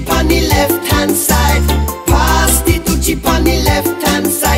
chip on the left hand side. Pass the two chip on the left hand side.